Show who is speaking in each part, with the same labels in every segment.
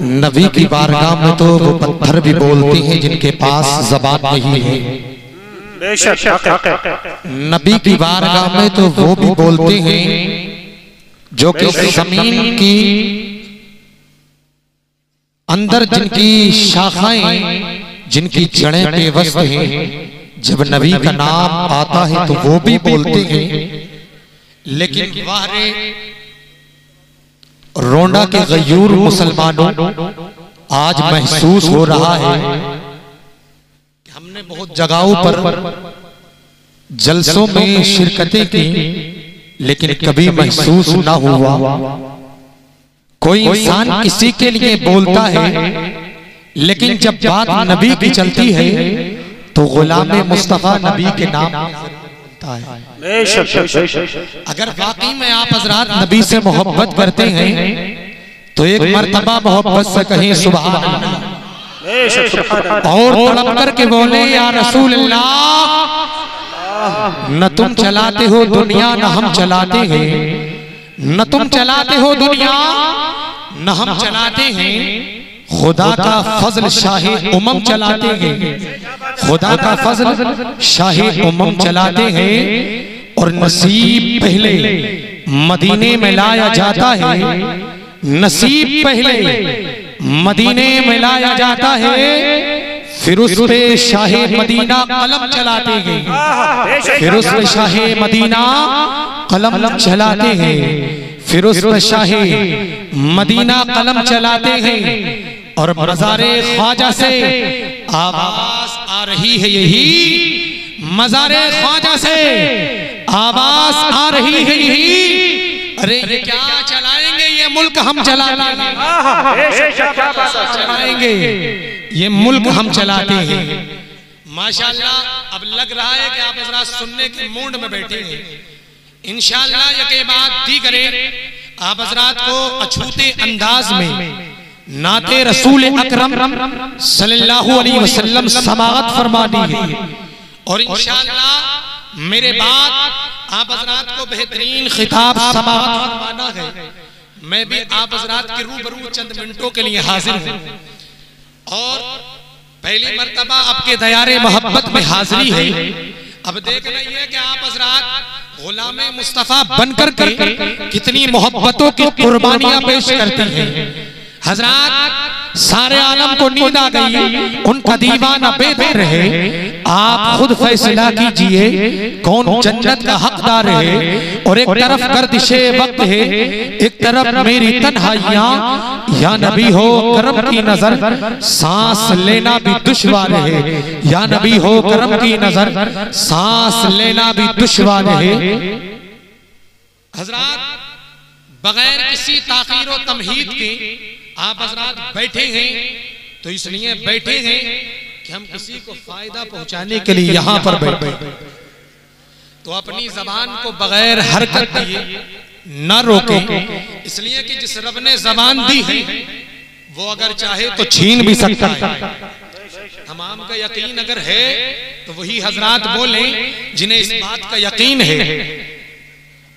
Speaker 1: नबी की बारगाह में तो वो पत्थर भी बोलते हैं जिनके पास जबान नहीं है। नबी की बारगाह में तो वो भी बोलते हैं जो कि ज़मीन की अंदर जिनकी शाखाएँ जिनकी जड़ें बेवस्त हैं जब नबी का नाम आता है तो वो भी बोलते हैं। लेकिन बाहरे रोंडा के गयूर मुसलमानों आज महसूस हो रहा है कि हमने बहुत जगहों पर जलसों में शिरकतें की लेकिन कभी महसूस ना हुआ। कोई इंसान किसी के लिए बोलता है लेकिन जब बात नबी की चलती है तो गुलाम मुस्तफ़ा नबी के नाम बोलता है।
Speaker 2: बेशक बेशक
Speaker 1: अगर वाकई में आप हजरात नबी से मोहब्बत करते हैं तो एक मरतबा मोहब्बत से कहीं सुबह और तड़प करके बोले या रसूल न तुम चलाते हो दुनिया न हम चलाते हैं। न तुम चलाते हो दुनिया न हम चलाते हैं। खुदा का फजल शाह उमम चलाते हैं। खुदा का फजल शाह उमम चलाते हैं और नसीब पहले मदीने में लाया जाता है। नसीब पहले मदीने में लाया जाता है। फिर उस पे शाह मदीना कलम चलाते हैं। फिर उस पे शाह मदीना कलम चलाते हैं। फिर उस पे शाह मदीना कलम चलाते हैं। और मजारे ख्वाजा से आवाज़ आ रही है यही। मजारे ख्वाजा से आवाज़ आ रही है यही। अरे ये क्या चलाएँगे? ये मुल्क हम चलाएँगे। ये मुल्क हम चलाते हैं माशाल्लाह अब लग रहा है कि आप जरा सुनने के मूड में बैठे हैं। इंशाल्लाह यके बात दी करे आप हजरात को अछूते अंदाज में नाते रसूल अकरम सल्लल्लाहु अलैहि वसल्लम समाअत फरमा दी है। और इंशाल्लाह मेरे बाद आप हजरात को बेहतरीन खिताब समाअत फरमाना है। मैं भी आप हजरात के रूबरू चंद मिनटों के लिए हाजिर हूँ। और पहली मर्तबा आपके दयारे मोहब्बत में हाजिरी है। अब देख रही है कि आप हजरात गुलाम मुस्तफ़ा बनकर कितनी मोहब्बतों की कुर्बानियाँ पेश करते हैं। हजरात, सारे आलम को नींद आ गई, उनका दीवाना बेदर है आप खुद फैसला कीजिए, कौन जन्नत का हकदार है, और एक तरफ़ गर्दिशे वक्त है, एक तरफ़ मेरी तन्हाइयाँ, या नबी हो, करम की नज़र, सांस लेना भी दुश्वार है, या नबी हो, करम की नज़र, सांस लेना भी दुश्वार है। हजरात, बगैर किसी ताखीर और तमहीद के आप हजरात बैठे हैं तो इसलिए बैठे हैं कि हम किसी को फ़ायदा पहुँचाने के लिए यहाँ पर बैठे तो अपनी जबान को बगैर हरकत दिए न रोके। इसलिए कि जिस रब ने जबान दी है वो अगर चाहे तो छीन भी सकता है। तमाम का यकीन अगर है तो वही हजरात बोले जिन्हें इस बात का यकीन है।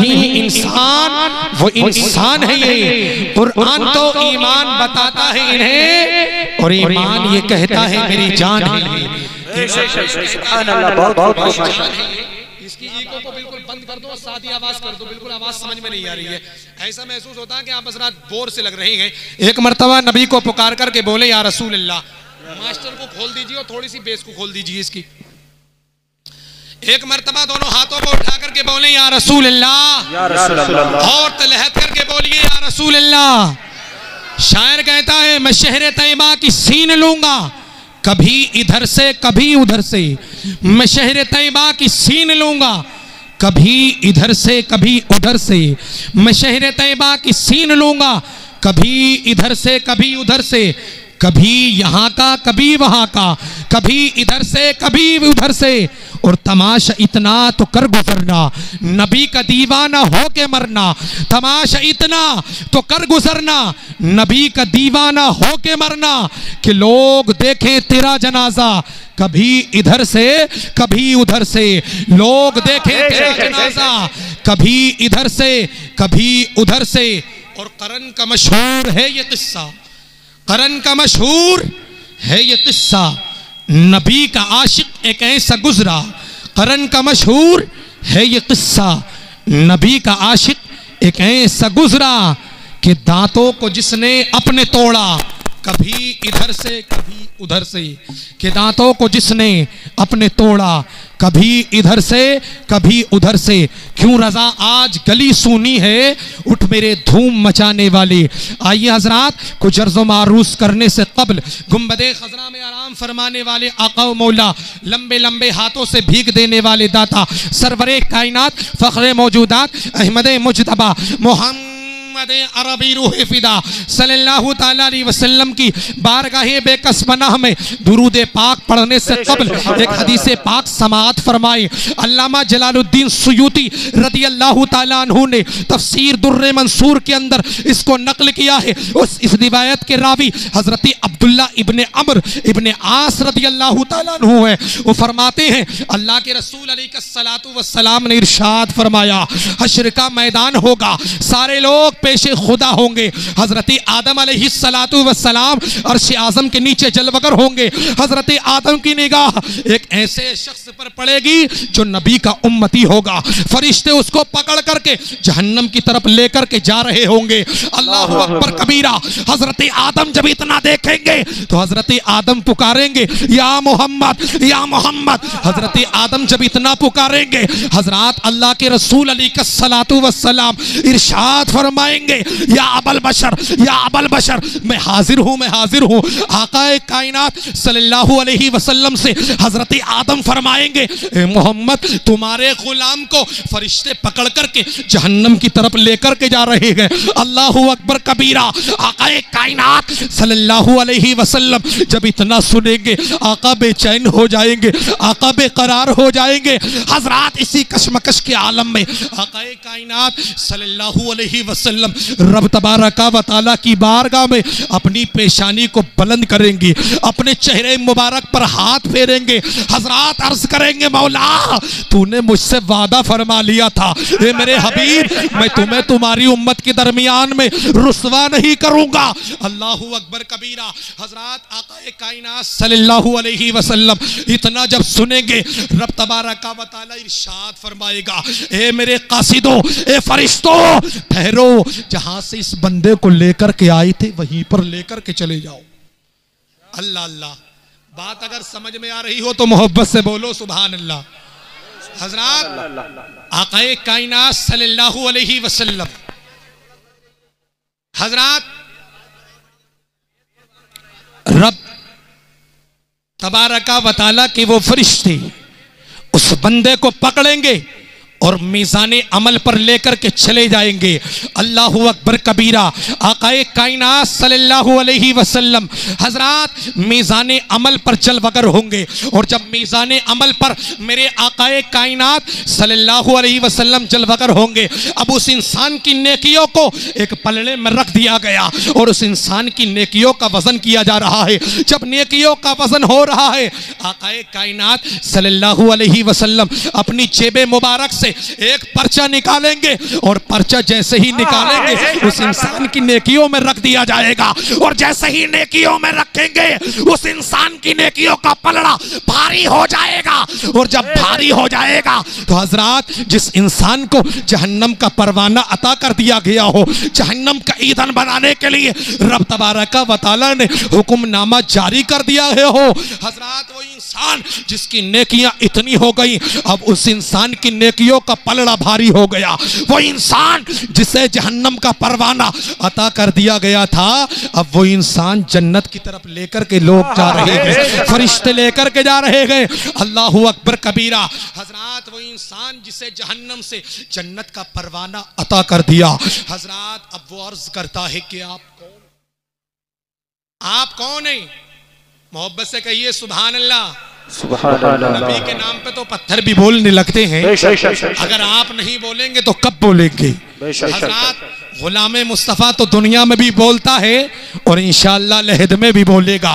Speaker 1: ही इंसान वो इंसान है ये। कुरान तो ईमान बताता है इन्हें और ईमान ये कहता है मेरी जान है। इसकी ईगो को बिल्कुल बंद कर दो और सादी आवाज़ कर दो बिल्कुल आवाज़ समझ में नहीं आ रही है। ऐसा महसूस होता है कि आप हजरात बोर से लग रहे हैं। एक मर्तबा नबी को पुकार करके बोले या रसूल अल्लाह मास्टर को खोल दीजिए और थोड़ी सी बेस को खोल दीजिए इसकी। एक मरतबा दोनों हाथों को उठा करके बोले या रसूल अल्लाह और तलहत करके बोलिए या रसूल अल्लाह शायर कहता है मैं शहर तैयबा की सीन लूँगा कभी इधर से कभी उधर से। मैं शहर तैयबा की सीन लूँगा कभी इधर से कभी उधर से। मैं शहर तैयबा की सीन लूँगा कभी इधर से कभी उधर से। कभी यहाँ का कभी वहाँ का। कभी इधर से कभी उधर से। और तमाशा इतना तो कर गुजरना। नबी का दीवाना हो के मरना। तमाशा इतना तो कर गुजरना। नबी का दीवाना हो के मरना कि लोग देखें तेरा जनाजा। कभी इधर से कभी उधर से। लोग देखें तेरा जनाजा। कभी इधर से कभी उधर से। और करन का मशहूर है ये किस्सा। करन का मशहूर है ये किस्सा। नबी का आशिक एक ऐसा गुजरा, करण का मशहूर है ये किस्सा। नबी का आशिक एक ऐसा गुजरा कि दांतों को जिसने अपने तोड़ा कभी इधर से, कभी उधर से। कि दांतों को जिसने अपने तोड़ा, कभी इधर से, कभी उधर से। क्यों रजा आज गली सुनी है, उठ मेरे धूम मचाने वाले। आइए हजरात, कुछ अर्ज़ मारूस करने से कबल। गुम्बदे खजरा में आराम फरमाने वाले आका मौला, लंबे लंबे हाथों से भीग देने वाले दाता। सरवरे कायनात, फ़ख्र मौजूदात, अहमद मुजतबा, मोहम्मद अरबी रूह फिदा सल्लल्लाहु अलैहि वसल्लम की बारगाह बेकस पनाह में दुरूद पाक पढ़ने से कबल एक हदीस पाक समात फरमाए अल्लामा जलालुद्दीन सुयूती रदी अल्लाह अन्हु ने तफसीर दुर्र मंसूर के अंदर इसको नकल किया है उस इस रिवायत के रावी हज़रत अब्दुल्ला इब्ने अमर इब्ने आस रदी अल्लाह अन्हु है वो फरमाते हैं अल्लाह के रसूल वसल्लम ने इरशाद फरमाया हश्र का मैदान होगा सारे लोग पेशे खुदा होंगे। हज़रत आदम वसलाम अर्श आज़म के नीचे जलवगर होंगे। हज़रत आदम की निगाह एक ऐसे शख्स पर पड़ेगी जो नबी का उम्मती होगा। फरिश्ते उसको पकड़ करके जहन्नम की तरफ़ लेकर के जा रहे होंगे। अल्लाह अकबर कबीरा हज़रत आदम जब इतना देखेंगे तो हज़रत आदम पुकारेंगे या मोहम्मद या मोहम्मद। हज़रत आदम जब इतना पुकारेंगे हज़रत अल्लाह के रसूल अली का सलातु वसलाम इरशाद फरमाएँगे या अबल बशर, या अबल बशर। मैं हाजिर हूँ, मैं हाजिर हूँ। आकाए कायनात सल्लल्लाहु अलैहि वसल्लम से हज़रत आदम फरमाएँगे मोहम्मद, तुम्हारे गुलाम को फरिश्ते पकड़ करके जहन्नम की तरफ़ लेकर के जा रहे हैं। अल्लाह अकबर कबीरा, आकाए कायनात सल्लल्लाहु अलैहि वसल्लम, जब इतना सुनेंगे, आका बेचैन हो जाएँगे, आका बेकरार हो जाएँगे। हजरात इसी कशमकश के आलम में, आकाए कायनात सल्लल्लाहु अलैहि वसल्लम रब तबारका व ताला की बारगाह में अपनी पेशानी को बुलंद करेंगी, अपने चेहरे मुबारक पर हाथ फेरेंगे, हजरात अर्ज़ करेंगे, मौला, तूने मुझसे वादा फरमा लिया था। ए मेरे हबीब, मैं तुम्हें तुम्हारी उम्मत के दरमियान में रुसवा नहीं करूँगा। अल्लाह अकबर कबीरा, हजरात आका कायनात सल्लल्लाहु अलैहि वसल्लम, इतना जब सुनेंगे, रब तबारका व ताला इरशाद फरमाएगा, ए मेरे कासिदो, ए फरिश्तों, ठहरो जहाँ से इस बंदे को लेकर के आए थे, वहीं पर लेकर के चले जाओ। अल्लाह अल्लाह। बात अगर समझ में आ रही हो तो मोहब्बत से बोलो सुबहान अल्लाह हजरात, आकाए कायनात सल्लल्लाहु अलैहि वसल्लम। हजरात, रब तबारका बताला कि वो फरिश्ते उस बंदे को पकड़ेंगे और मीज़ान अमल पर लेकर के चले जाएँगे। अल्लाह अकबर कबीरा, आकाए कायनात सल्लल्लाहु अलैहि वसल्लम, हजरात मीज़ान अमल पर चल वगर होंगे। और जब मीज़ान अमल पर मेरे आकाए कायनात सल्लल्लाहु अलैहि वसल्लम चल वगर होंगे, अब उस इंसान की नेकियों को एक पलड़े में रख दिया गया और उस इंसान की नेकियों का वज़न किया जा रहा है। जब नेकियों का वज़न हो रहा है, आकाए कायनात सल्लल्लाहु अलैहि वसल्लम अपनी जेब मुबारक से एक पर्चा निकालेंगे और पर्चा जैसे ही निकालेंगे उस इंसान की नेकियों में रख दिया जाएगा। और जैसे ही नेकियों में रखेंगे उस इंसान की नेकियों का पलड़ा भारी हो जाएगा। और जब भारी हो जाएगा तो हजरात जिस इंसान को जहन्नम का परवाना अता कर दिया गया हो जहन्नम का ईंधन बनाने के लिए रब तबारका वताला ने हुक्मनामा जारी कर दिया है हो। हजरात वो इंसान जिसकी नेकियाँ इतनी हो गई अब उस इंसान की नेकियों का पलड़ा भारी हो गया। वो इंसान जिसे जहन्नम का परवाना अता कर दिया गया था, अब वो इंसान जन्नत की तरफ़ लेकर के लोग जा रहे हैं, फरिश्ते लेकर के जा रहे हैं। अल्लाह अकबर कबीरा, हजरात, वो इंसान जिसे जहन्नम से जन्नत का परवाना अता कर दिया। हजरात, अब वो अर्ज़ करता है कि आप कौन आप कौन है? मोहब्बत से कहिए सुबहान अल्लाह नबी के नाम पे तो पत्थर भी बोलने लगते हैं। अगर आप नहीं बोलेंगे तो कब बोलेंगे? हजरात गुलाम मुस्तफ़ा तो दुनिया में भी बोलता है और इंशाल्लाह लहद में भी बोलेगा।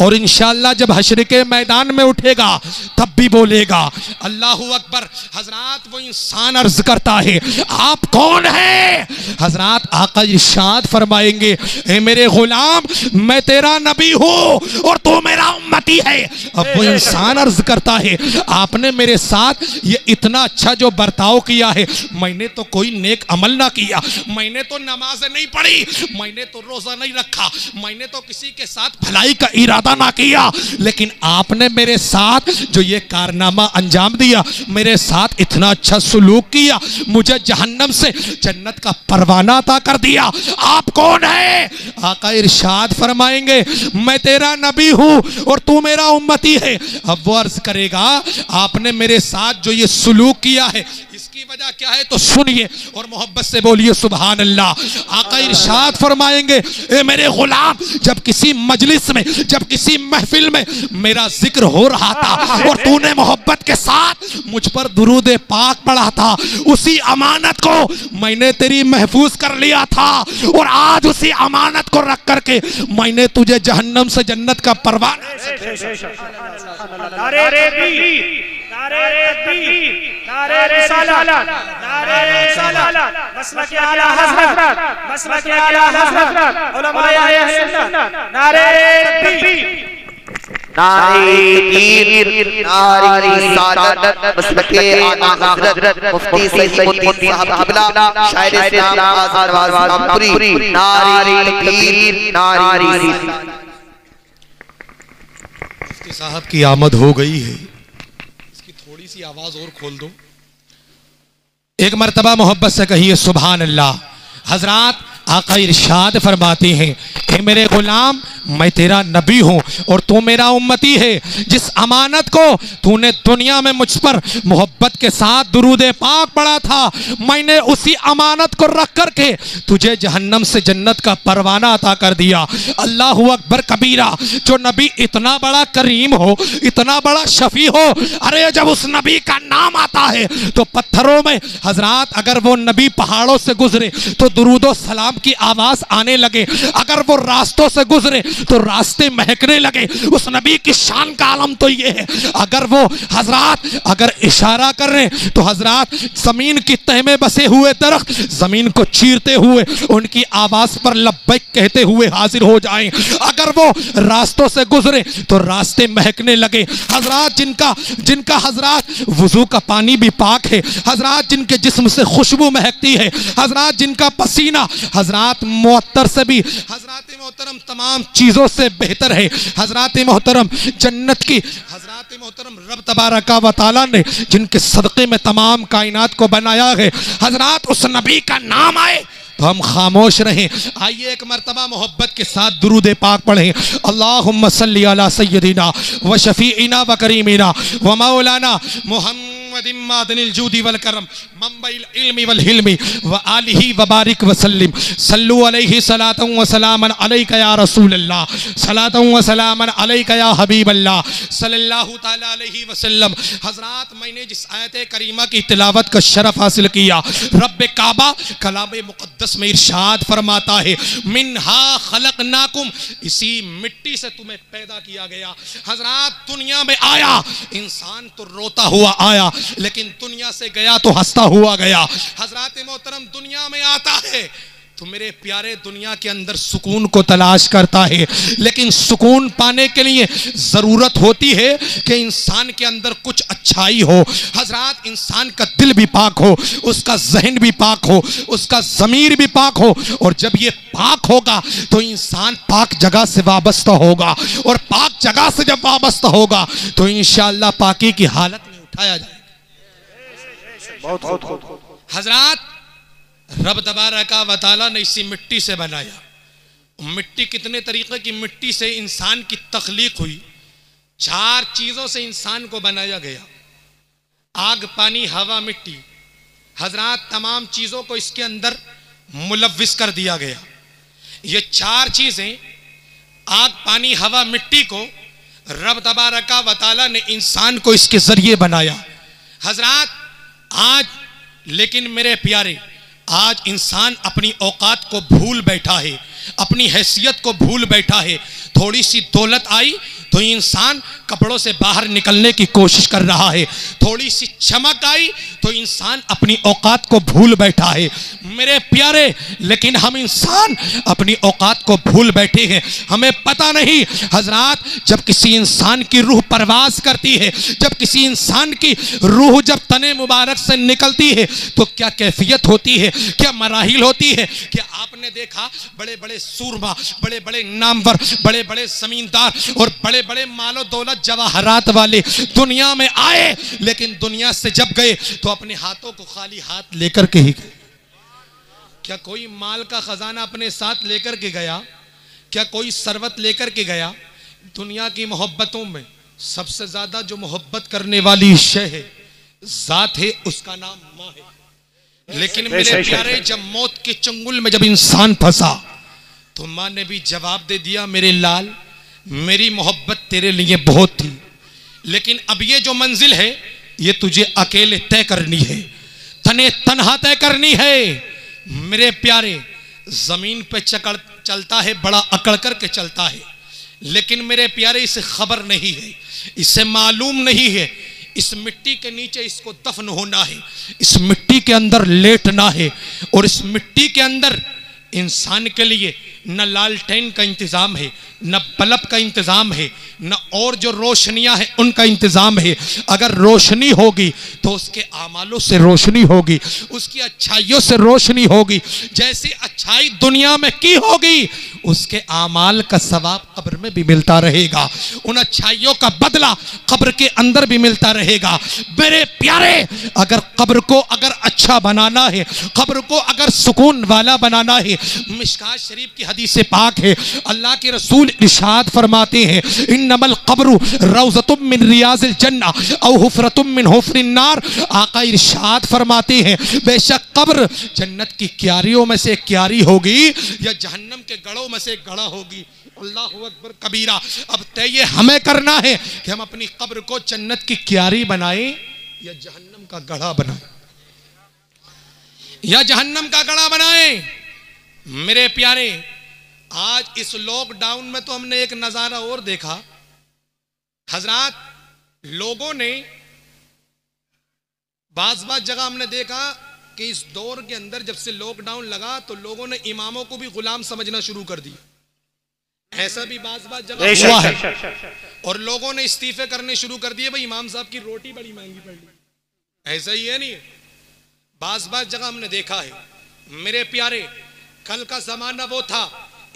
Speaker 1: और इंशाल्लाह जब हशर के मैदान में उठेगा, तब भी बोलेगा, अल्लाह अकबर, हजरात वो इंसान अर्ज़ करता है, आप कौन है? हजरात आका इरशाद फरमाएँगे, ए मेरे गुलाम, मैं तेरा नबी हूँ और तू मेरा उम्मती है। अब वो इंसान अर्ज़ करता है, आपने मेरे साथ ये इतना अच्छा जो बर्ताव किया है, मैंने तो कोई नेक अमल ना किया, मैंने तो नमाज़ नहीं पढ़ी, मैंने तो रोजा नहीं रखा, मैंने तो किसी के साथ भलाई का इरादा ना किया। लेकिन आपने मेरे साथ जो ये कारनामा अंजाम दिया, मेरे साथ इतना अच्छा सुलूक किया, मुझे जहन्नम से जन्नत का परवाना अता कर दिया। आप कौन है? आका इरशाद फरमाएँगे, मैं तेरा नबी हूँ और तू मेरा उम्मती है। अब वो अर्ज़ करेगा, आपने मेरे साथ जो ये सुलूक किया है, इसकी वजह क्या है? तो सुनिए और मोहब्बत से बोलिए सुबहान अल्लाह आका इरशाद फरमाएँगे, ए मेरे गुलाम, जब किसी मजलिस में, जब किसी महफिल में मेरा ज़िक्र हो रहा था और तूने मोहब्बत के साथ मुझ पर दुरूद पाक पढ़ा था, उसी अमानत को मैंने तेरी महफूज कर लिया था और आज उसी अमानत को रख करके मैंने तुझे जहन्नम से जन्नत का परवाना
Speaker 3: नारे तकबीर नारे नारे रिसालत नारे रिसालत मसलक आला हज़रत मसलक आला हज़रत उलमाए अहले सुन्नत नारे तकबीर।
Speaker 4: नारी तकबीर नारी सादत मसलके आला हज़रत मुफ्ती सईदुद्दीन साहब किबला शायर इस्लाम आज़ाद रामपुरी नारी तकबीर नारी
Speaker 1: साहब की आमद हो गई है। थोड़ी सी आवाज़ और खोल दो। एक मरतबा मोहब्बत से कहिए सुबहान अल्लाह। हजरात आका इरशाद फरमाते हैं मेरे गुलाम मैं तेरा नबी हूँ और तू मेरा उम्मती है। जिस अमानत को तूने दुनिया में मुझ पर मोहब्बत के साथ दुरूद पाक पढ़ा था, मैंने उसी अमानत को रख करके तुझे जहन्नम से जन्नत का परवाना अता कर दिया। अल्लाह अकबर कबीरा, जो नबी इतना बड़ा करीम हो, इतना बड़ा शफी हो, अरे जब उस नबी का नाम आता है तो पत्थरों में हजरात, अगर वो नबी पहाड़ों से गुजरे तो दुरूदो सलाम की आवाज़ आने लगे। अगर वो रास्तों से गुजरे तो रास्ते महकने लगे। उस नबी की शान का आलम तो ये है। अगर वो हजरात अगर इशारा कर रहे तो हजरात ज़मीन की तह में बसे हुए दरख्त, ज़मीन को चीरते हुए, उनकी आवाज़ पर लब्बैक कहते हुए हाजिर हो जाएँ। अगर वो रास्तों से गुजरे तो रास्ते महकने लगे। हजरात जिनका जिनका हजरात वज़ू का पानी भी पाक है, हजरात जिनके जिस्म से खुशबू महकती है, हजरात जिनका पसीना, हजरात मुअत्तर से भी, हजरात तमाम चीज़ों से बेहतर है। हजरात मोहतरम, जन्नत की हजरात मोहतरम, रब तबारका व ताला ने जिनके सदक़े में तमाम कायनात को बनाया है, हजरात उस नबी का नाम आए तो हम खामोश रहें। आइए एक मरतबा मोहब्बत के साथ दुरूद पाक पढ़ें। अल्लाहुम्म सल्ली अला सय्यदिना व शफीना व करीमिना व मौलाना मोहम्मद तिलावत का शरफ हासिल किया रब काबा कलाम मुकद्दस में इरशाद फरमाता है मिनहा खलकनाकुम इसी मिट्टी से तुम्हें पैदा किया गया हज़रत दुनिया में आया इंसान तो रोता हुआ आया लेकिन दुनिया से गया तो हंसता हुआ गया। हज़रत मोहतरम दुनिया में आता है तो मेरे प्यारे दुनिया के अंदर सुकून को तलाश करता है। लेकिन सुकून पाने के लिए ज़रूरत होती है कि इंसान के अंदर कुछ अच्छाई हो। हज़रत, इंसान का दिल भी पाक हो, उसका जहन भी पाक हो, उसका ज़मीर भी पाक हो, और जब ये पाक होगा तो इंसान पाक जगह से वाबस्ता होगा, और पाक जगह से जब वाबस्ता होगा तो इन पाकी की हालत में उठाया जाएगा।
Speaker 3: बहुत बहुत बहुत
Speaker 1: हज़रत रब तबारा का वताला ने इसी मिट्टी से बनाया। मिट्टी कितने तरीके की? मिट्टी से इंसान की तख्लीक हुई। चार चीज़ों से इंसान को बनाया गया। आग पानी हवा मिट्टी। हज़रत तमाम चीज़ों को इसके अंदर मुलविस कर दिया गया। ये चार चीज़ें आग पानी हवा मिट्टी को रब तबारका वताला ने इंसान को इसके ज़रिए बनाया। हज़रत आज, लेकिन मेरे प्यारे, आज इंसान अपनी औकात को भूल बैठा है, अपनी हैसियत को भूल बैठा है। थोड़ी सी दौलत आई तो इंसान कपड़ों से बाहर निकलने की कोशिश कर रहा है। थोड़ी सी चमक आई तो इंसान अपनी औकात को भूल बैठा है। मेरे प्यारे, लेकिन हम इंसान अपनी औकात को भूल बैठे हैं। हमें पता नहीं, हज़रत, जब किसी इंसान की रूह परवाज करती है, जब किसी इंसान की रूह जब तने मुबारक से निकलती है तो क्या कैफियत होती है? क्या मराहिल होती है? क्या आपने देखा बड़े बड़े सूरमा बड़े बड़े नामवर बड़े बड़े जमींदार और बड़े बड़े मालो दौलत जवाहरात वाले दुनिया में आए लेकिन दुनिया से जब गए तो अपने हाथों को खाली हाथ लेकर के ही गए। क्या कोई माल का खजाना अपने साथ लेकर के गया? क्या कोई सरवत लेकर के गया? दुनिया की मोहब्बतों में सबसे ज़्यादा जो मोहब्बत करने वाली शय है जात है उसका नाम माँ है। लेकिन मेरे प्यारे जब मौत के चंगुल में जब इंसान फंसा तो माँ ने भी जवाब दे दिया मेरे लाल मेरी मोहब्बत तेरे लिए बहुत थी, लेकिन अब ये जो मंजिल है, ये तुझे अकेले तय करनी है। तने तनहा तय करनी है। मेरे प्यारे, ज़मीन पे चकड़ चलता है, बड़ा अकड़ करके चलता है, लेकिन मेरे प्यारे, इसे खबर नहीं है, इसे मालूम नहीं है। इस मिट्टी के नीचे इसको दफन होना है, इस मिट्टी के अंदर लेटना है, और इस मिट्टी के अंदर इंसान के लिए न लालटेन का इंतज़ाम है, न बल्ब का इंतज़ाम है, न और जो रोशनियाँ हैं उनका इंतज़ाम है। अगर रोशनी होगी तो उसके आमालों से रोशनी होगी, उसकी अच्छाइयों से रोशनी होगी। जैसी अच्छाई दुनिया में की होगी उसके आमाल का सवाब कब्र में भी मिलता रहेगा। उन अच्छाइयों का बदला कब्र के अंदर भी मिलता रहेगा। मेरे प्यारे, अगर कब्र को अगर अच्छा बनाना है, कब्र को अगर सुकून वाला बनाना है मिशका शरीफ की हदीस पाक है। अल्लाह के रसूल इरशाद फरमाते हैं इन नमल कब्र रौजतुम मिन रियाजिल जन्ना औ हुफरतुम मिन आका इरशाद फरमाते हैं, बेशक कब्र जन्नत की क्यारियों में से क्यारी होगी या जहन्नम के गढ़ों में से गढ़ा होगी। अल्लाह अकबर कबीरा, अब तय ये हमें करना है कि हम अपनी कब्र को जन्नत की क्यारी बनाएँ या जहन्नम का गढ़ा बनाएँ। या जहन्नम का गढ़ा बनाएँ। मेरे प्यारे, आज इस लॉकडाउन में तो हमने एक नज़ारा और देखा। हज़रत, लोगों ने बाज बाज जगह हमने देखा कि इस दौर के अंदर जब से लॉकडाउन लगा तो लोगों ने इमामों को भी गुलाम समझना शुरू कर दिया। ऐसा भी बाज बाज जगह हुआ है और लोगों ने इस्तीफे करने शुरू कर दिए भाई इमाम साहब की रोटी बड़ी महँगी पड़ रही ऐसा ही है नहीं? बाज बाज जगह हमने देखा है। मेरे प्यारे कल का जमाना वो था।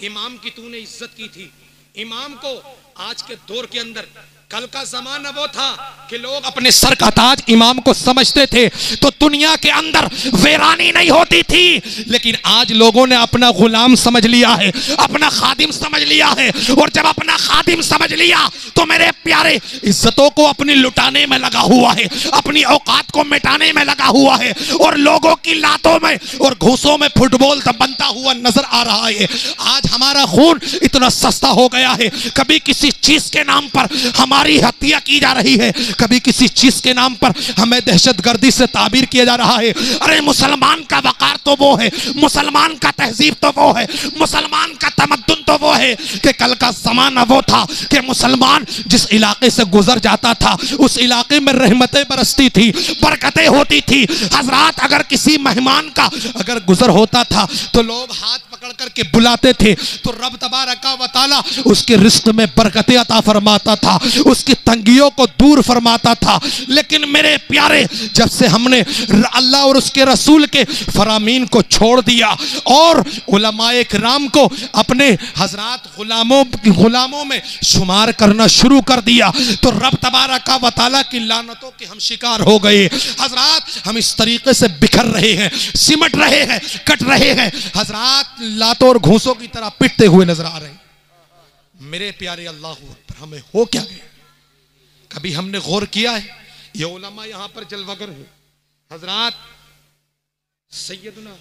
Speaker 1: इमाम की तूने इज़्ज़त की थी। इमाम को आज के दौर के अंदर कल का जमाना वो था कि लोग अपने सर का ताज इमाम को समझते थे तो दुनिया के अंदर वीरानी नहीं होती थी। लेकिन आज लोगों ने अपना गुलाम समझ लिया है, अपना खादिम समझ लिया है। और जब अपना खादिम समझ लिया तो मेरे प्यारे, इज्जतों को अपनी लुटाने में लगा हुआ है, अपनी औकात को मिटाने में लगा हुआ है। और लोगों की लातों में और घूसों में फुटबॉल बनता हुआ नज़र आ रहा है। आज हमारा खून इतना सस्ता हो गया है, कभी किसी चीज़ के नाम पर हमारा हमारी हत्या की जा रही है। कभी किसी चीज़ के नाम पर हमें दहशत गर्दी से ताबीर किया जा रहा है। अरे, मुसलमान का वकार तो वो है। मुसलमान का तहजीब तो वो है। मुसलमान का तमद्दुन तो वो है कि कल का जमाना वो था कि मुसलमान जिस इलाके से गुजर जाता था, उस इलाके में रहमतें बरसती थी, बरकतें होती थी। हजरात, अगर किसी मेहमान का अगर गुजर होता था तो लोग हाथ पकड़ करके बुलाते थे तो रब तबारका वाला उसके रिस्क में बरकतें अता फरमाता था, उसकी तंगियों को दूर फरमाता था। लेकिन मेरे प्यारे, जब से हमने अल्लाह और उसके रसूल के फरामीन को छोड़ दिया, और कराम को अपने हजरात गुलामों गुलामों में शुमार करना शुरू कर दिया तो रब तबारका वाला की लानतों के हम शिकार हो गए। हजरात हम इस तरीके से बिखर रहे हैं, सिमट रहे हैं, कट रहे हैं। हजरात लातों और घूसों की तरह पिटते हुए नज़र आ रहे मेरे प्यारे अल्लाह, पर हमें हो क्या गया? कभी हमने गौर किया है? ये उलमा यहाँ पर जलवागर है। हजरात सैयदना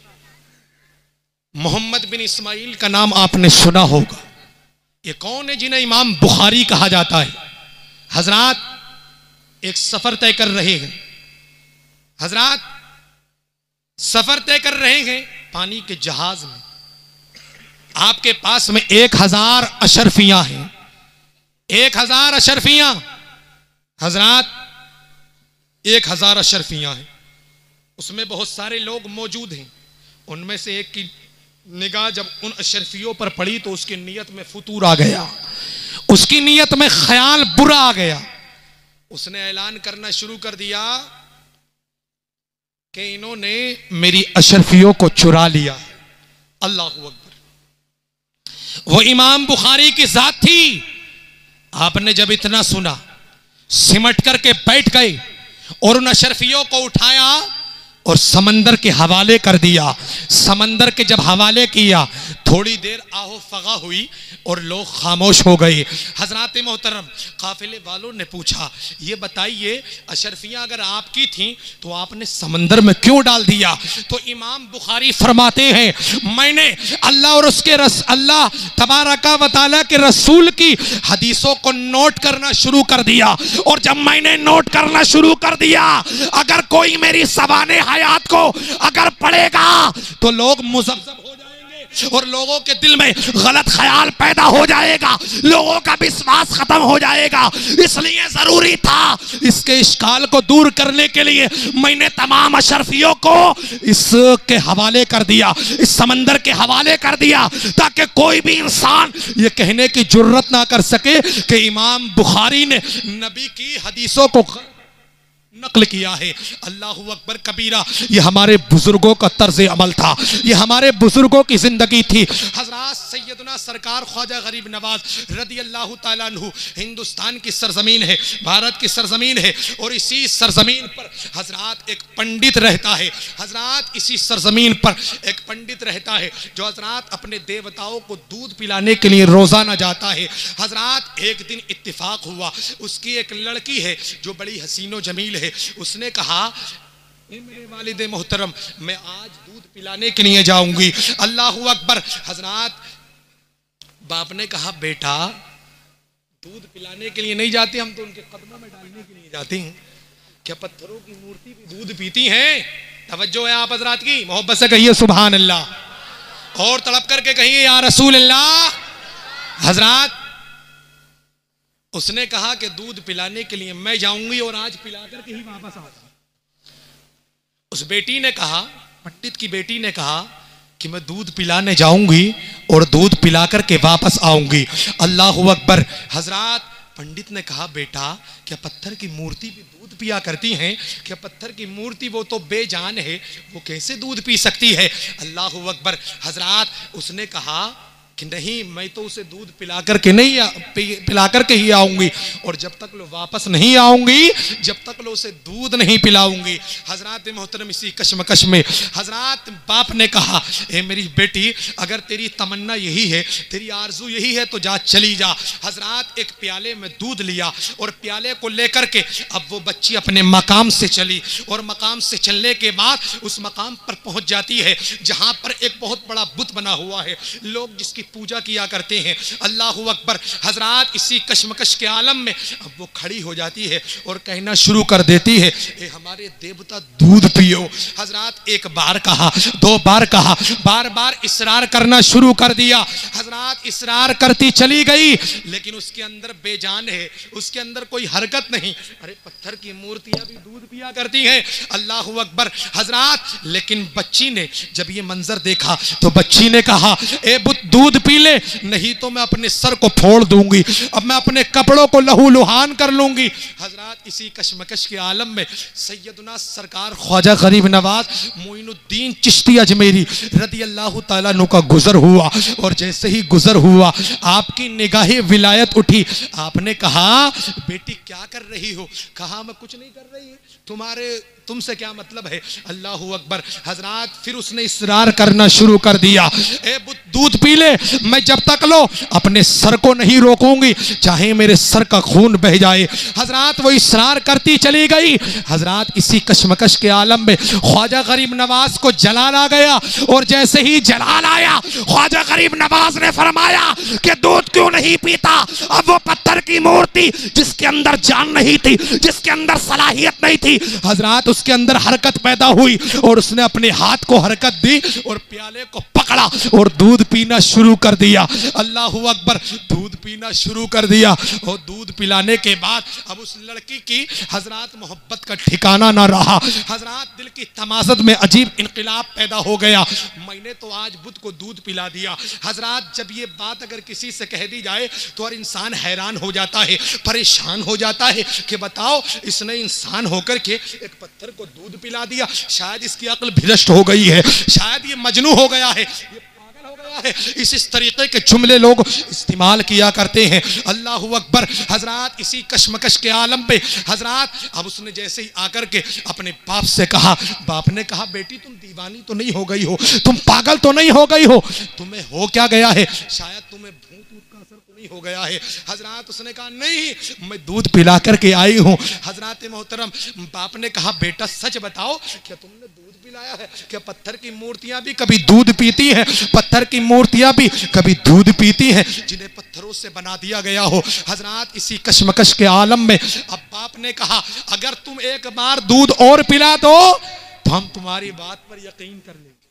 Speaker 1: मोहम्मद बिन इस्माइल का नाम आपने सुना होगा। ये कौन है जिन्हें इमाम बुखारी कहा जाता है? हजरात एक सफ़र तय कर रहे हैं। हजरात सफ़र तय कर रहे हैं पानी के जहाज़ में। आपके पास में एक हज़ार अशरफियाँ हैं। एक हज़ार अशरफियाँ। हजरात, एक हज़ार अशरफियाँ हैं। उसमें बहुत सारे लोग मौजूद हैं। उनमें से एक की निगाह जब उन अशरफियों पर पड़ी तो उसकी नीयत में फतूर आ गया। उसकी नीयत में ख्याल बुरा आ गया। उसने ऐलान करना शुरू कर दिया कि इन्होंने मेरी अशरफियों को चुरा लिया। अल्लाह अकबर। वो इमाम बुखारी की जात थी। आपने जब इतना सुना, सिमट करके बैठ गए और उन अशरफियों को उठाया और समंदर के हवाले कर दिया। समंदर के जब हवाले किया, थोड़ी देर आहो फगा हुई और लोग खामोश हो गए। हज़रत मोहतरम, काफिले वालों ने पूछा, ये बताइए, अशरफियाँ अगर आपकी थी तो आपने समंदर में क्यों डाल दिया? तो इमाम बुखारी फरमाते हैं, मैंने अल्लाह और उसके रस, अल्लाह तबारका वाली के रसूल की हदीसों को नोट करना शुरू कर दिया। और जब मैंने नोट करना शुरू कर दिया, अगर कोई मेरी सवाने हयात को अगर पढ़ेगा तो लोग मुजब्जब हो जाएँगे और लोगों के दिल में गलत ख्याल पैदा हो जाएगा, लोगों का विश्वास खत्म हो जाएगा। इसलिए ज़रूरी था इसके इश्काल को दूर करने के लिए मैंने तमाम अशरफियों को इसके हवाले कर दिया, इस समंदर के हवाले कर दिया, ताकि कोई भी इंसान ये कहने की ज़रूरत ना कर सके कि इमाम बुखारी ने नबी की हदीसों को नकल किया है। अल्लाह अकबर, कबीरा, ये हमारे बुज़ुर्गों का तर्ज अमल था। ये हमारे बुज़ुर्गों की ज़िंदगी थी। हज़रत सैदना सरकार ख्वाजा गरीब नवाज़ रदी अल्लाह तु हिंदुस्तान की सरजमीन है, भारत की सरजमीन है और इसी सरजमीन पर हज़रत एक पंडित रहता है। हज़रत इसी सरजमीन पर एक पंडित रहता है जो हज़रत अपने देवताओं को दूध पिलाने के लिए रोज़ाना जाता है। हज़रत एक दिन इत्तेफाक हुआ। उसकी एक लड़की है जो बड़ी हसीनो जमील है। उसने कहा मेरे वालिद मोहतरम, मैं आज दूध पिलाने के लिए जाऊँगी। अल्लाह अकबर। हजरात बाप ने कहा, बेटा, दूध पिलाने के लिए नहीं जाते, हम तो उनके कदमों में डालने के लिए जाते हैं। क्या पत्थरों की मूर्ति भी दूध पीती हैं? तवज्जो है आप हजरात की? मोहब्बत से कहिए सुबहान अल्लाह। और तड़प करके कहिए, या रसूल अल्लाह हजरात उसने कहा कि दूध पिलाने के लिए मैं जाऊँगी और आज पिला करके ही वापस आऊँगा उस बेटी ने कहा, पंडित की बेटी ने कहा कि मैं दूध पिलाने जाऊँगी और दूध पिला करके वापस आऊँगी। अल्लाह अकबर। हज़रत पंडित ने कहा, बेटा, क्या पत्थर की मूर्ति भी दूध पिया करती हैं? क्या पत्थर की मूर्ति वो तो बेजान है, वो कैसे दूध पी सकती है? अल्लाह अकबर। हजरात उसने कहा कि नहीं, मैं तो उसे दूध पिला करके नहीं पिला करके ही आऊँगी। और जब तक लो वापस नहीं आऊँगी, जब तक लो उसे दूध नहीं पिलाऊँगी। हज़रत मोहतरम इसी कशमकश में, हज़रत बाप ने कहा, ए मेरी बेटी, अगर तेरी तमन्ना यही है, तेरी आरज़ू यही है तो जा, चली जा। हज़रत एक प्याले में दूध लिया और प्याले को लेकर के अब वो बच्ची अपने मकाम से चली। और मकाम से चलने के बाद उस मकाम पर पहुँच जाती है, जहाँ पर एक बहुत बड़ा बुत बना हुआ है। लोग जिसकी पूजा किया करते हैं। अल्लाह अकबर। हज़रत इसी कशमकश के आलम में अब वो खड़ी हो जाती है और कहना शुरू कर देती है, ए हमारे देवता दूध पियो। हज़रत एक बार कहा, दो बार कहा बार बार इसरार करना शुरू कर दिया। हज़रत इसरार करती चली गई, लेकिन उसके अंदर बेजान है, उसके अंदर कोई हरकत नहीं। अरे पत्थर की मूर्तियाँ भी दूध पिया करती हैं। अल्लाह अकबर। हज़रत, लेकिन बच्ची ने जब ये मंजर देखा तो बच्ची ने कहा, ए बुत, दूध पी ले। नहीं तो मैं अपने सर को फोड़ दूँगी। अब मैं अपने कपड़ों को लहू लुहान कर लूँगी। हज़रत, इसी कशमकश के आलम में सैयदना सरकार ख्वाजा गरीब नवाज़ मोइनुद्दीन चिश्ती अजमेरी रदी अल्लाह नु का गुजर हुआ। और जैसे ही गुजर हुआ, आपकी निगाह विलायत उठी। आपने कहा, बेटी, क्या कर रही हो? कहा, मैं कुछ नहीं कर रही। तुम्हारे, तुमसे क्या मतलब है? अल्लाह अकबर। हज़रत, फिर उसने इसरार करना शुरू कर दिया। ए दूध पी ले। मैं जब तक लो, अपने सर को नहीं रोकूँगी। चाहे मेरे सर का खून बह जाए। हज़रत वो इसरार करती चली गई। हज़रत इसी कशमकश के आलम में ख्वाजा गरीब नवाज़ को जलाल गया और जैसे ही जलाल आया, ख्वाजा गरीब नवाज़ ने फरमाया कि दूध क्यों नहीं पीता? अब वो पत्थर की मूर्ति जिसके अंदर जान नहीं थी, जिसके अंदर सलाहियत नहीं थी, हज़रत उसके अंदर हरकत पैदा हुई और उसने अपने हाथ को हरकत दी और प्याले को पकड़ा और दूध पीना शुरू कर दिया। अल्लाह अकबर, दूध पीना शुरू कर दिया। और दूध पिलाने के बाद अब उस लड़की की हज़रत मोहब्बत का ठिकाना ना रहा। हज़रत दिल की तमाजत में अजीब इनकलाब पैदा हो गया। मैंने तो आज बुद्ध को दूध पिला दिया। हज़रत, जब ये बात अगर किसी से कह दी जाए तो हर इंसान हैरान हो जाता है, परेशान हो जाता है कि बताओ, इसने इंसान होकर के एक पत्थर को दूध पिला दिया। शायद इसकी अक्ल भ्रष्ट हो गई है। शायद ये मजनू हो गया है। ये पागल हो। इस इस तरीके के जुमले लोग इस्तेमाल किया करते हैं। अल्लाह अकबर, हज़रत इसी कशमकश के आलम पे। हज़रत, अब उसने जैसे ही आकर के अपने बाप से कहा, बाप ने कहा, बेटी, तुम दीवानी तो नहीं हो गई हो, तुम पागल तो नहीं हो गई हो, तुम्हें हो क्या गया है? शायद तुम्हें भूत का असर तो नहीं हो गया है। हज़रत उसने कहा, नहीं, मैं दूध पिला करके आई हूँ। हज़रत मोहतरम, बाप ने कहा, बेटा, सच बताओ, क्या तुमने दूध पिलाया है क्या पत्थर की मूर्तियाँ भी कभी दूध पीती हैं, पत्थर की मूर्तियाँ भी कभी दूध पीती हैं, जिन्हें पत्थरों से बना दिया गया हो। हज़रत, इसी कशमकश के आलम में अब बाप ने कहा, अगर तुम एक बार दूध और पिला दो तो हम तुम्हारी बात पर यकीन कर लेंगे।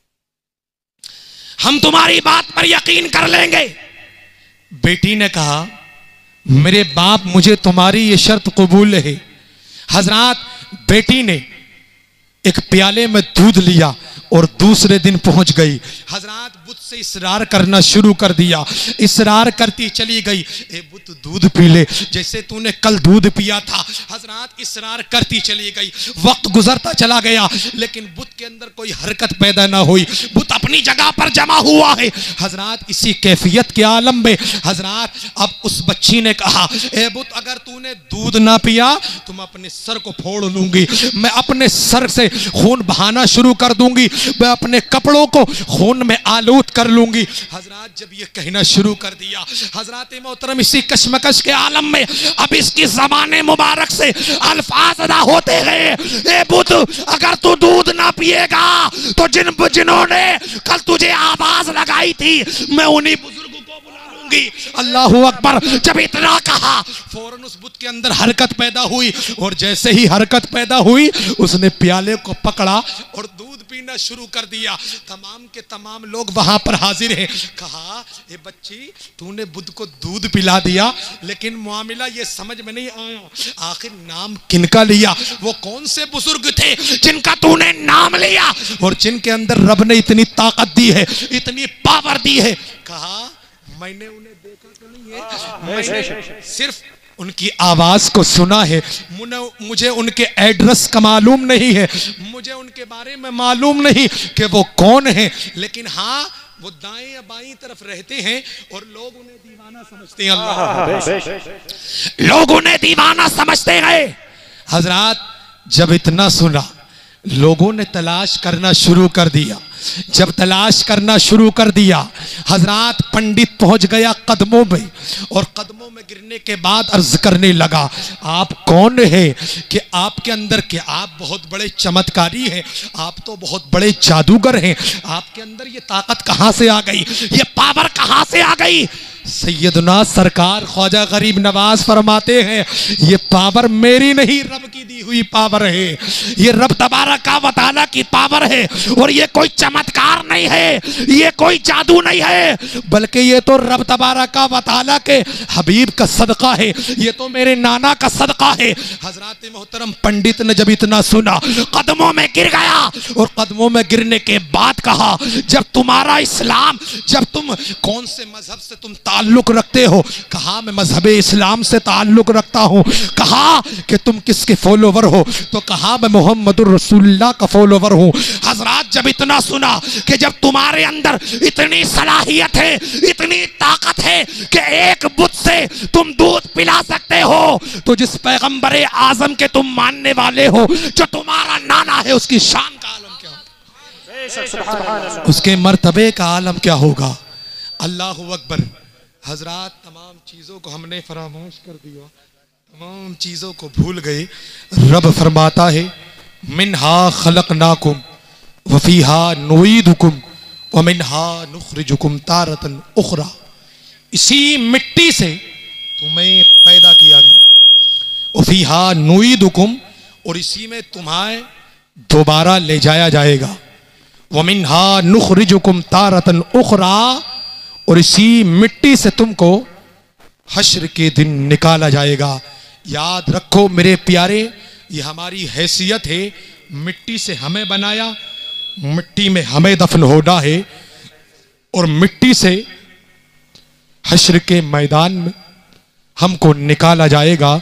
Speaker 1: हम तुम्हारी बात पर यकीन कर लेंगे। बेटी ने कहा, मेरे बाप, मुझे तुम्हारी ये शर्त कबूल है हज़रत, बेटी ने एक प्याले में दूध लिया। और दूसरे दिन पहुँच गई। हज़रत बुत से इसरार करना शुरू कर दिया। इसरार करती चली गई। ए बुत, दूध पी ले, जैसे तूने कल दूध पिया था। हज़रत इसरार करती चली गई। वक्त गुजरता चला गया, लेकिन बुत के अंदर कोई हरकत पैदा ना हुई। बुत अपनी जगह पर जमा हुआ है। हज़रत इसी कैफियत के आलम में। हज़रत, अब उस बच्ची ने कहा, ए बुत, अगर तूने दूध ना पिया तो मैं अपने सर को फोड़ लूँगी। मैं अपने सर से खून बहाना शुरू कर दूँगी। मैं अपने कपड़ों को खून में आलूद कर लूँगी। हज़रत जब ये कहना शुरू कर दिया, हज़रत मोहतरम इसी कशमकश के आलम में, अब इसकी जबान मुबारक से अल्फाज अदा होते गए। ए बुद्ध, अगर तू दूध ना पिएगा तो जिन जिन्होंने कल तुझे आवाज़ लगाई थी, मैं उन्हीं बुज़ुर्गों को बुला लूँगी अल्लाह अकबर, जब इतना कहा, फ़ौरन उस बुत के अंदर हरकत पैदा हुई। और जैसे ही हरकत पैदा हुई, उसने प्याले को पकड़ा और दूध पीना शुरू कर दिया। तमाम के तमाम लोग वहाँ पर हाजिर हैं। कहा, ए बच्ची, तूने बुद्ध को दूध पिला दिया, लेकिन मामला ये समझ में नहीं आया। आखिर नाम किनका लिया? वो कौन से बुज़ुर्ग थे जिनका तूने नाम लिया? और जिनके अंदर रब ने इतनी ताकत दी है, इतनी पावर दी है? कहा मैंने उन्हें देखा तो नहीं है। मैंने सिर्फ़ उनकी आवाज़ को सुना है। मुझे उनके एड्रेस का मालूम नहीं है। मुझे उनके बारे में मालूम नहीं कि वो कौन है। लेकिन हाँ वो दाएँ या बाईं तरफ़ रहते हैं और लोग उन्हें दीवाना समझते हैं। अल्लाह लोग उन्हें दीवाना समझते हैं। हज़रत जब इतना सुना लोगों ने तलाश करना शुरू कर दिया। जब तलाश करना शुरू कर दिया, हज़रत पंडित पहुँच गया कदमों में और कदमों में गिरने के बाद अर्ज़ करने लगा, आप कौन है कि आपके अंदर के, आप बहुत बड़े चमत्कारी हैं, आप तो बहुत बड़े जादूगर हैं, आपके अंदर ये ताकत कहाँ से आ गई, ये पावर कहाँ से आ गई? सैयदना सरकार ख्वाजा गरीब नवाज़ फरमाते हैं, ये पावर मेरी नहीं, रब की दी हुई पावर है। ये रब तबारा का वताला की पावर है और ये कोई चमत्कार नहीं है, ये कोई जादू नहीं है, बल्कि ये तो रब तबारा का वताला के हबीब का सदका है, ये तो मेरे नाना का सदका है। हज़रत मोहतरम पंडित ने जब इतना सुना, कदमों में गिर गया और कदमों में गिरने के बाद कहा, जब तुम्हारा इस्लाम, जब तुम, कौन से मज़हब से तुम ताल्लुक रखते हो। कहा मैं मज़हब इस्लाम से ताल्लुक रखता हूँ। कहा कि तुम किसके फॉलोवर हो? तो कहा मैं मोहम्मद रसूलुल्लाह का फॉलोवर हूँ। हज़रत जब इतना सुना कि जब तुम्हारे अंदर इतनी सलाहियत है इतनी ताकत है कि एक बुत से तुम दूध पिला सकते हो तो जिस पैगंबर आज़म के तुम मानने वाले हो जो तुम्हारा नाना है उसकी शान का आलम क्या होगा? उसके मरतबे का आलम क्या होगा? अल्लाह अकबर। हज़रत तमाम चीज़ों को हमने फरामोश कर दिया। तमाम चीज़ों को भूल गए। रब फरमाता है, मिनहा खलक नाकुम वफीहा नुईद हुकुम व मिनहा नुखरिजुकुम तारतन उखरा। इसी मिट्टी से तुम्हें पैदा किया गया। वफीहा नुईद हुकुम और इसी में तुम्हें दोबारा ले जाया जाएगा। वमिनहा नुखरिजुकुम तारतन उखरा। और इसी मिट्टी से तुमको हश्र के दिन निकाला जाएगा। याद रखो मेरे प्यारे, ये हमारी हैसियत है। मिट्टी से हमें बनाया, मिट्टी में हमें दफन होना है और मिट्टी से हश्र के मैदान में हमको निकाला जाएगा।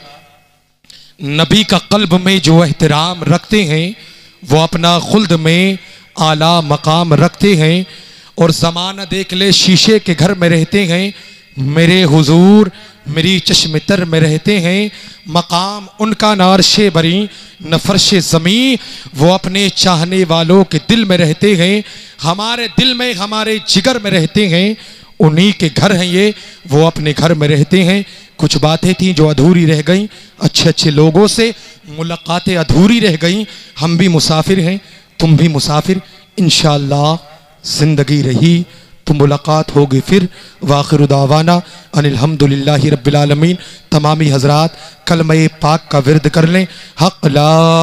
Speaker 1: नबी का कल्ब में जो एहतराम रखते हैं, वो अपना खुल्द में आला मकाम रखते हैं। और ज़माना देख ले, शीशे के घर में रहते हैं, मेरे हुजूर, मेरी चश्मतर में रहते हैं, मकाम उनका नारशे बरी नफरश ज़मी, वो अपने चाहने वालों के दिल में रहते हैं, हमारे दिल में, हमारे जिगर में रहते हैं, उन्हीं के घर हैं ये, वो अपने घर में रहते हैं। कुछ बातें थी जो अधूरी रह गई, अच्छे अच्छे लोगों से मुलाकातें अधूरी रह गई, हम भी मुसाफिर हैं, तुम भी मुसाफिर इन ज़िंदगी रही तो मुलाकात होगी फिर। वाखिर दावाना अनिलहमदिल्ला रबालमीन तमामी हजरात, कलम पाक का विरद कर लें। हक ला